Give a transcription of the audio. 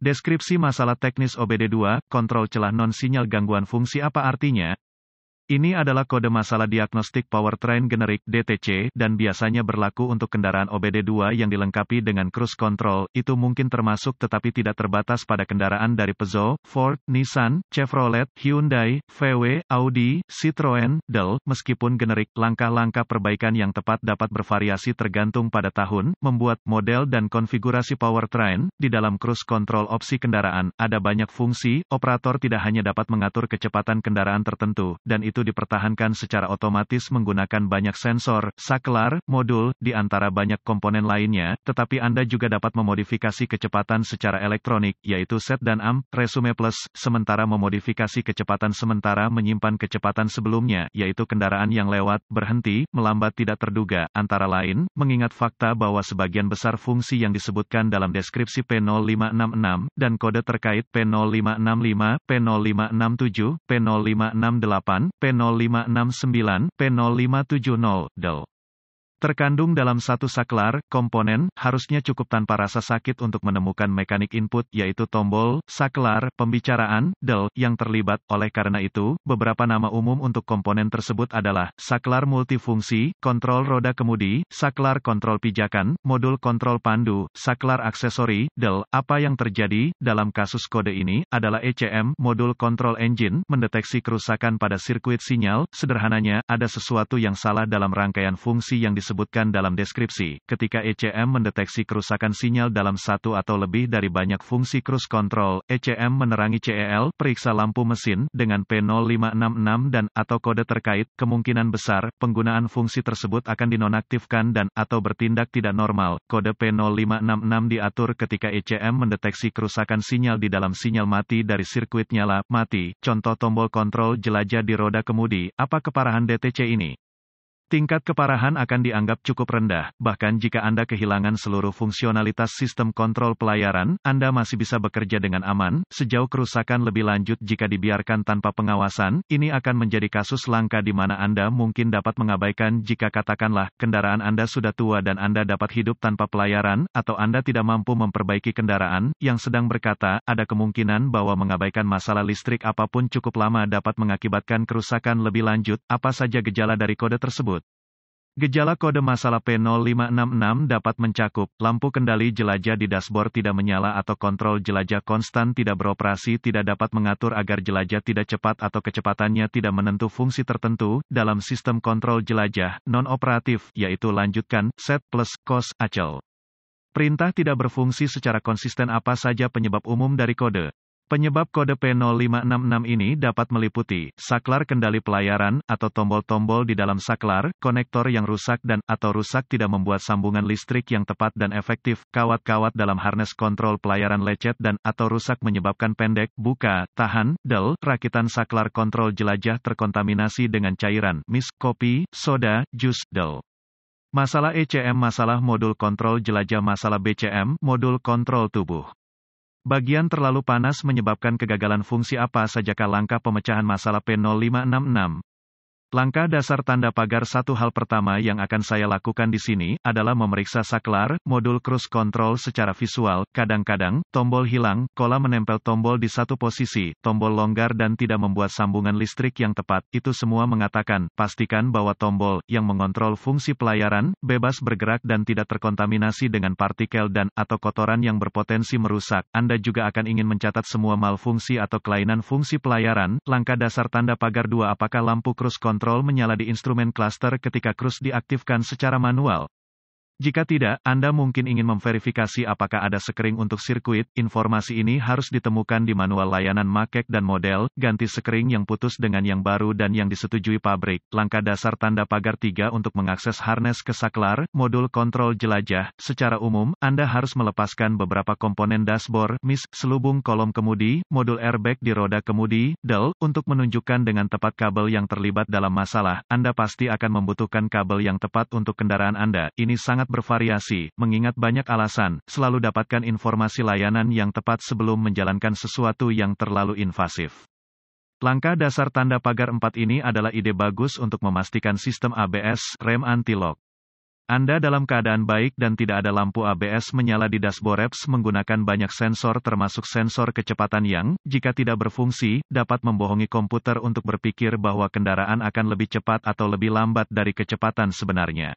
Deskripsi masalah teknis OBD2, kontrol celah non-sinyal gangguan fungsi apa artinya? Ini adalah kode masalah diagnostik powertrain generik DTC dan biasanya berlaku untuk kendaraan OBD2 yang dilengkapi dengan cruise control. Itu mungkin termasuk tetapi tidak terbatas pada kendaraan dari Peugeot, Ford, Nissan, Chevrolet, Hyundai, VW, Audi, Citroen, Dell. Meskipun generik, langkah-langkah perbaikan yang tepat dapat bervariasi tergantung pada tahun, membuat model dan konfigurasi powertrain. Di dalam cruise control opsi kendaraan, ada banyak fungsi, operator tidak hanya dapat mengatur kecepatan kendaraan tertentu, dan itu itu dipertahankan secara otomatis menggunakan banyak sensor, saklar, modul, di antara banyak komponen lainnya, tetapi Anda juga dapat memodifikasi kecepatan secara elektronik, yaitu set dan amp, resume plus, sementara memodifikasi kecepatan sementara menyimpan kecepatan sebelumnya, yaitu kendaraan yang lewat, berhenti, melambat tidak terduga, antara lain, mengingat fakta bahwa sebagian besar fungsi yang disebutkan dalam deskripsi P0566, dan kode terkait P0565, P0567, P0568, P P0569, P0570, DEL. Terkandung dalam satu saklar, komponen, harusnya cukup tanpa rasa sakit untuk menemukan mekanik input yaitu tombol, saklar, pembicaraan, del, yang terlibat. Oleh karena itu, beberapa nama umum untuk komponen tersebut adalah, saklar multifungsi, kontrol roda kemudi, saklar kontrol pijakan, modul kontrol pandu, saklar aksesori, del. Apa yang terjadi, dalam kasus kode ini, adalah ECM, modul kontrol engine, mendeteksi kerusakan pada sirkuit sinyal, sederhananya, ada sesuatu yang salah dalam rangkaian fungsi yang disebut disebutkan dalam deskripsi, ketika ECM mendeteksi kerusakan sinyal dalam satu atau lebih dari banyak fungsi cruise control, ECM menerangi CEL, periksa lampu mesin, dengan P0566 dan atau kode terkait, kemungkinan besar, penggunaan fungsi tersebut akan dinonaktifkan dan atau bertindak tidak normal. Kode P0566 diatur ketika ECM mendeteksi kerusakan sinyal di dalam sinyal mati dari sirkuit nyala, mati. Contoh tombol kontrol jelajah di roda kemudi, apa keparahan DTC ini? Tingkat keparahan akan dianggap cukup rendah, bahkan jika Anda kehilangan seluruh fungsionalitas sistem kontrol pelayaran, Anda masih bisa bekerja dengan aman, sejauh kerusakan lebih lanjut jika dibiarkan tanpa pengawasan, ini akan menjadi kasus langka di mana Anda mungkin dapat mengabaikan jika katakanlah, kendaraan Anda sudah tua dan Anda dapat hidup tanpa pelayaran, atau Anda tidak mampu memperbaiki kendaraan, yang sedang berkata, ada kemungkinan bahwa mengabaikan masalah listrik apa pun cukup lama dapat mengakibatkan kerusakan lebih lanjut, apa saja gejala dari kode tersebut. Gejala kode masalah P0566 dapat mencakup, lampu kendali jelajah di dashboard tidak menyala atau kontrol jelajah konstan tidak beroperasi tidak dapat mengatur agar jelajah tidak cepat atau kecepatannya tidak menentu fungsi tertentu, dalam sistem kontrol jelajah, non-operatif, yaitu lanjutkan, set plus, cos, acel. Perintah tidak berfungsi secara konsisten apa saja penyebab umum dari kode. Penyebab kode P0566 ini dapat meliputi saklar kendali pelayaran atau tombol-tombol di dalam saklar, konektor yang rusak dan atau rusak tidak membuat sambungan listrik yang tepat dan efektif, kawat-kawat dalam harness kontrol pelayaran lecet dan atau rusak menyebabkan pendek, buka, tahan, del, rakitan saklar kontrol jelajah terkontaminasi dengan cairan, mis, kopi, soda, jus, del. Masalah ECM Masalah modul kontrol jelajah Masalah BCM Modul kontrol tubuh Bagian terlalu panas menyebabkan kegagalan fungsi apa sajakah langkah pemecahan masalah P0566? Langkah dasar tanda pagar satu hal pertama yang akan saya lakukan di sini, adalah memeriksa saklar, modul cruise control secara visual, kadang-kadang, tombol hilang, kola menempel tombol di satu posisi, tombol longgar dan tidak membuat sambungan listrik yang tepat, itu semua mengatakan, pastikan bahwa tombol, yang mengontrol fungsi pelayaran, bebas bergerak dan tidak terkontaminasi dengan partikel dan, atau kotoran yang berpotensi merusak. Anda juga akan ingin mencatat semua malfungsi atau kelainan fungsi pelayaran, langkah dasar tanda pagar dua apakah lampu cruise control kontrol menyala di instrumen cluster ketika cruise diaktifkan secara manual. Jika tidak, Anda mungkin ingin memverifikasi apakah ada sekering untuk sirkuit. Informasi ini harus ditemukan di manual layanan makek dan model, ganti sekering yang putus dengan yang baru dan yang disetujui pabrik. Langkah dasar tanda pagar 3 untuk mengakses harness ke saklar, modul kontrol jelajah. Secara umum, Anda harus melepaskan beberapa komponen dashboard, mis, selubung kolom kemudi, modul airbag di roda kemudi, del, untuk menunjukkan dengan tepat kabel yang terlibat dalam masalah. Anda pasti akan membutuhkan kabel yang tepat untuk kendaraan Anda. Ini sangat bervariasi, mengingat banyak alasan, selalu dapatkan informasi layanan yang tepat sebelum menjalankan sesuatu yang terlalu invasif. Langkah dasar tanda pagar 4 ini adalah ide bagus untuk memastikan sistem ABS, rem anti-lock, Anda dalam keadaan baik dan tidak ada lampu ABS menyala di dashboard apps menggunakan banyak sensor termasuk sensor kecepatan yang, jika tidak berfungsi, dapat membohongi komputer untuk berpikir bahwa kendaraan akan lebih cepat atau lebih lambat dari kecepatan sebenarnya.